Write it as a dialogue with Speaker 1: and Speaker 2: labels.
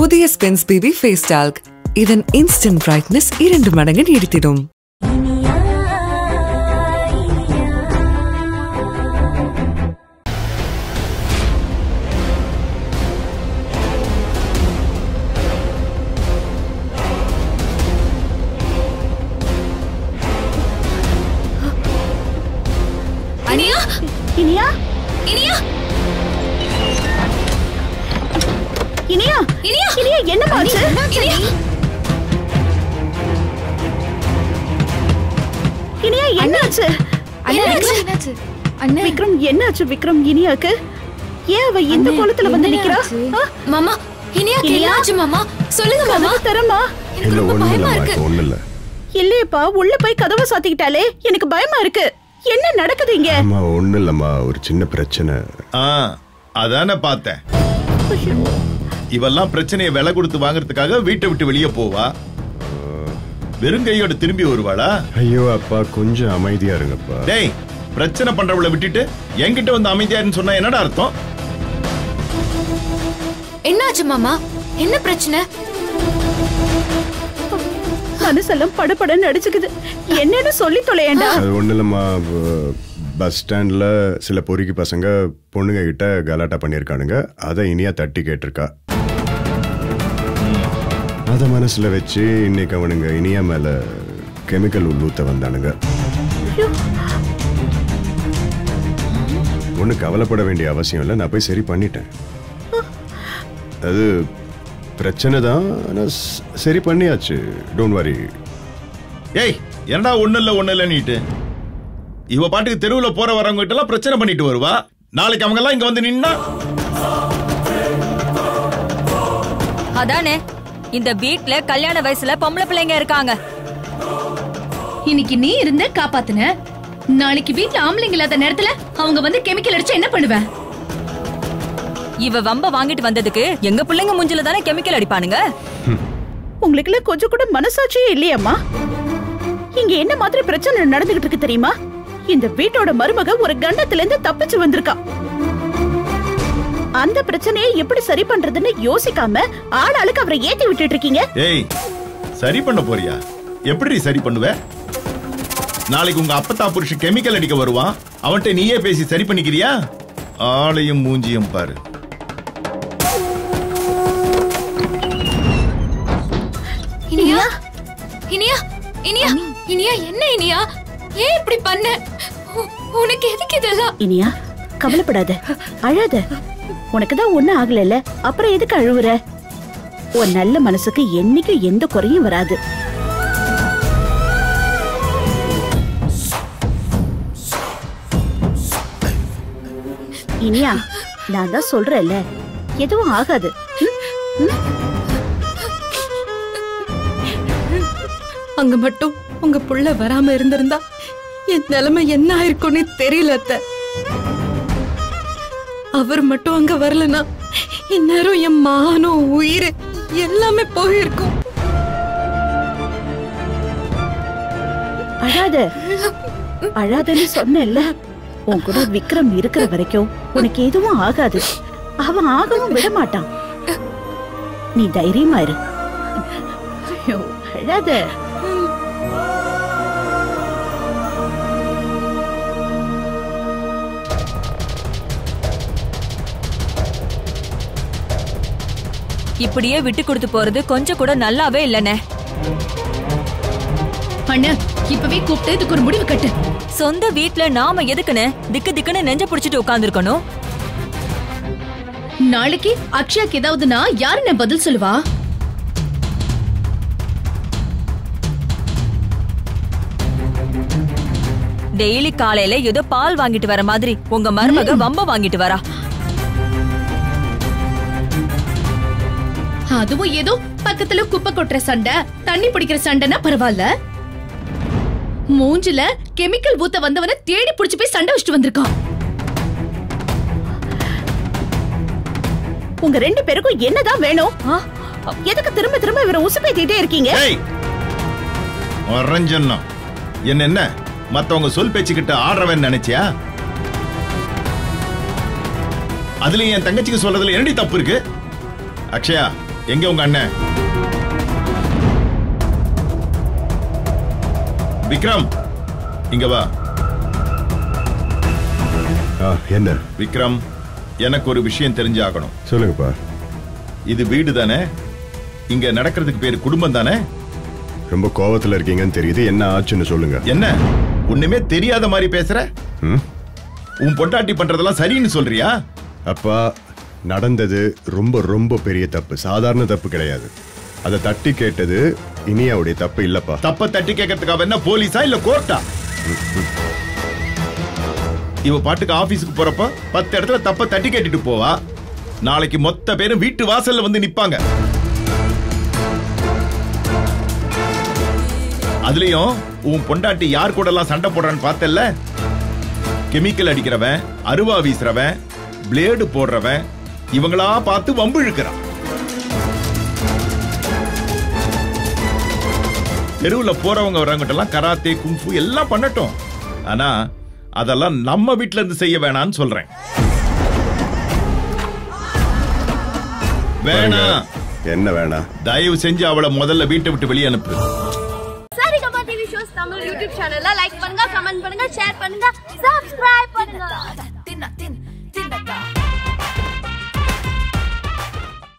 Speaker 1: புதிய spends baby face talc இதன் instant brightness இரண்டு மடங்கு நீடித்திடும்
Speaker 2: அனியா
Speaker 3: இனியா
Speaker 2: இனியா
Speaker 3: இனியா
Speaker 2: இனியா!
Speaker 3: இனியா என்னம்மா ஆச்சு?
Speaker 2: இனியா
Speaker 3: என்னாச்சு
Speaker 2: என்னாச்சு? அண்ணே!
Speaker 3: விக்ரம் என்னாச்சு விக்ரம் இனியாக்கு? ஏன் அவ இந்த கோலத்துல வந்து நிக்கிறா?
Speaker 2: மாமா இனியாக்கு
Speaker 3: இனியா?
Speaker 2: என்னாச்சு மாமா? சொல்லுங்க மாமா!
Speaker 3: தரமா
Speaker 2: எனக்கு ரொம்ப பயமா இருக்கு.
Speaker 4: ஒண்ணு இல்ல
Speaker 3: இல்லையப்பா உள்ள போய் கதவை சாத்திக்கிட்டாலே எனக்கு பயமா இருக்கு. என்ன நடக்குது இங்க?
Speaker 4: அம்மா ஒண்ணு இல்லம்மா ஒரு சின்ன பிரச்சனை.
Speaker 5: ஆ அதானே பார்த்தேன். இவெல்லாம் பிரச்சனையை விலை கொடுத்து வாங்குறதுக்காக வீட்டை விட்டு வெளியே போவா? வெறும் கையோட திரும்பி வருவாளா?
Speaker 4: ஐயோ அப்பா கொஞ்சம் அமைதியா இருங்கப்பா.
Speaker 5: டேய் பிரச்சனை பண்றவளை விட்டுட்டு என்கிட்ட வந்து அமைதியாருன்னு சொன்னா என்னடா அர்த்தம்?
Speaker 2: என்னாச்சு மாமா? என்ன பிரச்சனை?
Speaker 3: மனசெல்லாம் படபடன்னு அடிச்சுக்குது. என்னன்னு சொல்லி தொலையேண்டா.
Speaker 4: அது ஒண்ணு இல்லம்மா. பஸ் ஸ்டாண்ட்ல சில பொறுக்கி பசங்க பொண்ணுங்க கிட்ட கலாட்டா பண்ணியிருக்கானுங்க. அதை இனியா தட்டி கேட்டிருக்கா. அத மனசுல வச்சு இன்னைக்கு அவனுங்க இனியா மேல கெமிக்கல் உள்ளூத்த வந்தானுங்க. ஒண்ணு கவலைப்பட வேண்டிய அவசியம் இல்லை நான் போய் சரி பண்ணிட்டேன். அது பிரச்சனை தான் சரி பண்ணியாச்சு. டோன்ட் வரி
Speaker 5: ஏய் என்னடா ஒண்ணு இல்ல ஒண்ணு இல்ல நீட்டு? இவ பாட்டுக்கு தெருவுல போற வரவங்க கிட்ட எல்லாம் பிரச்சனை பண்ணிட்டு வருவா? நாளைக்கு அவங்க எல்லாம் இங்க வந்து நின்னா?
Speaker 6: அதானே. இந்த வீட்ல கல்யாண வயசுல பொம்பளை பிள்ளைங்க இருக்காங்க.
Speaker 7: இன்னைக்கு நீ இருந்த காப்பாத்துன. நாளைக்கு வீட்ல ஆம்பளைங்க இல்லாத நேரத்துல அவங்க வந்து கெமிக்கல் அடிச்சு என்ன பண்ணுவ?
Speaker 6: இவ வம்ப வாங்கிட்டு வந்ததுக்கு எங்க பிள்ளைங்க முஞ்சில தானே கெமிக்கல் அடிப்பானுங்க?
Speaker 3: உங்களுக்கு எல்லாம் கொஞ்சம் கூட மனசாட்சியே இல்லையாம்மா. இங்க என்ன மாதிரி பிரச்சனை நடந்துகிட்டு இருக்கு தெரியுமா? இந்த வீட்டோட மருமக ஒரு கண்டத்துல இருந்து தப்பிச்சு வந்திருக்கா. அந்த பிரச்சனையை எப்படி சரி பண்றதுன்னு யோசிக்காம ஆளாளுக்கு அவரை ஏத்தி விட்டுட்டு இருக்கீங்க?
Speaker 5: ஏய் சரி பண்ண போறியா? எப்படி சரி பண்ணுவ? நாளைக்கு உங்க அப்பத்தா புருஷன் கெமிக்கல் அடிக்க வருவான். அவன்கிட்ட நீயே பேசி சரி பண்ணிக்கிறியா? ஆளையும் மூஞ்சியும் பாரு.
Speaker 2: இனியா? இனியா? இனியா? இனியா? என்ன இனியா? ஏன் இப்படி பண்ண? உனக்கு எதுக்கு இதெல்லாம்?
Speaker 3: இனியா கவலைப்படாத. அழாத. உனக்கு தான் ஒண்ணும் ஆகல அப்புறம் எதுக்கு அழுவுற? உன் நல்ல மனசுக்கு என்னைக்கும் எந்த குறையும் வராது. இனியா நான் தான் சொல்றேன்ல. எதுவும் ஆகாது.
Speaker 8: அங்க மட்டும் உங்க புள்ள வராம இருந்திருந்தா என் நிலைமை என்ன ஆயிருக்கும்னு தெரியல அத்தை. அவர் மட்டும் அங்க வரலனா இந்நேரம் என் மானம் உயிர் எல்லாமே போயிருக்கும்.
Speaker 3: அழாத. அழாதன்னு சொன்னேன்ல. உன் கூட விக்ரம் இருக்கிற வரைக்கும் உனக்கு எதுவும் ஆகாது. அவன் ஆகவும் விட மாட்டான் நீ தைரியமா இரு. ஐயோ, அழாத.
Speaker 6: இப்படியே விட்டு கொடுத்து போறது கொஞ்சம் கூட நல்லாவே இல்லனே
Speaker 7: அண்ணா இப்பவே கூப்பிட்டு இதுக்கு ஒரு முடிவு கட்டு.
Speaker 6: சொந்த வீட்ல நாம எதுக்குன்னு திக்கு திக்குன்னு நெஞ்ச புடிச்சிட்டு உட்கார்ந்துருக்கணும்.
Speaker 7: நாளைக்கு அக்ஷயாக்கு ஏதாவதுனா யாரு நான் பதில் சொல்லுவா?
Speaker 6: டெய்லி காலையில ஏதோ பால் வாங்கிட்டு வர மாதிரி உங்க மருமக வம்ப வாங்கிட்டு வரா.
Speaker 7: அதுவும் ஏதோ பக்கத்துல குப்பை கொட்டுற சண்டை தண்ணி பிடிக்கிற சண்டைனா பரவாயில்ல. மூஞ்சில கெமிக்கல் ஊத்த வந்தவன தேடி புடிச்சு போய் சண்டை வச்சுட்டு வந்திருக்கான்.
Speaker 3: உங்க ரெண்டு பேருக்கும் என்னதான் வேணும்? எதுக்கு திரும்ப திரும்ப இவரை உசுப்பேத்திட்டே இருக்கீங்க?
Speaker 5: ஏய்! வரஞ்சன்னா என்ன என்ன மத்தவங்க சொல் பேச்சுக்கிட்ட ஆடுறவன் நினைச்சியா? அதுலயும் என் தங்கச்சிக்கு சொல்றதுல என்னடி தப்பு இருக்கு? அக்ஷயா எங்க உங்க அண்ணன்? விக்ரம் இங்க வா.
Speaker 4: என்ன?
Speaker 5: விக்ரம் எனக்கு ஒரு விஷயம் தெரிஞ்சாகணும்.
Speaker 4: சொல்லுங்கப்பா.
Speaker 5: இது வீடு தானே? இங்க நடக்கிறதுக்கு பேரு குடும்பம் தானே?
Speaker 4: ரொம்ப கோவத்துல இருக்கீங்கன்னு தெரியுது. என்ன ஆச்சுன்னு சொல்லுங்க.
Speaker 5: என்ன? ஒண்ணுமே தெரியாத மாதிரி பேசுற? உன் பொண்டாட்டி பண்றதெல்லாம் சரின்னு சொல்றியா?
Speaker 4: அப்பா நடந்தது ரொம்ப ரொம்ப பெரிய தப்பு. சாதாரண தப்பு கிடையாது. அதை தட்டி கேட்டது இனியாவுடைய தப்பு இல்லப்பா.
Speaker 5: தப்ப தட்டி கேட்கறதுக்காக என்ன போலீஸா இல்ல கோர்ட்டா? இவ பாட்டுக்கு ஆபீஸுக்கு போறப்ப பத்து இடத்துல தப்ப தட்டி கேட்டுட்டு போவா. நாளைக்கு மொத்த பேரும் வீட்டு வாசல்ல வந்து நிப்பாங்க. அதுலயும் உன் பொண்டாட்டி யார் கூட எல்லாம் சண்டை போடுறான்னு பார்த்தல்ல? கெமிக்கல் அடிக்கிறவன் அருவா வீசுறவன் பிளேடு போடுறவன் இவங்களா பார்த்து வம்பு இழுக்கிறான். தெருவுல போறவங்க வரவங்க எல்லாம் கராத்தே குங்ஃபு எல்லாம் பண்ணட்டும். ஆனா அதெல்லாம் நம்ம வீட்ல இருந்து செய்ய வேணாம்னு சொல்றேன். வேணாம்
Speaker 4: என்ன வேணாம்
Speaker 5: தயவு செஞ்சு அவளை முதல்ல வீட்டை விட்டு வெளியே அனுப்பு.
Speaker 9: Saregama TV shows Tamil YouTube சேனல்ல லைக் பண்ணுங்க கமெண்ட் பண்ணுங்க ஷேர் பண்ணுங்க சப்ஸ்கிரைப் பண்ணுங்க.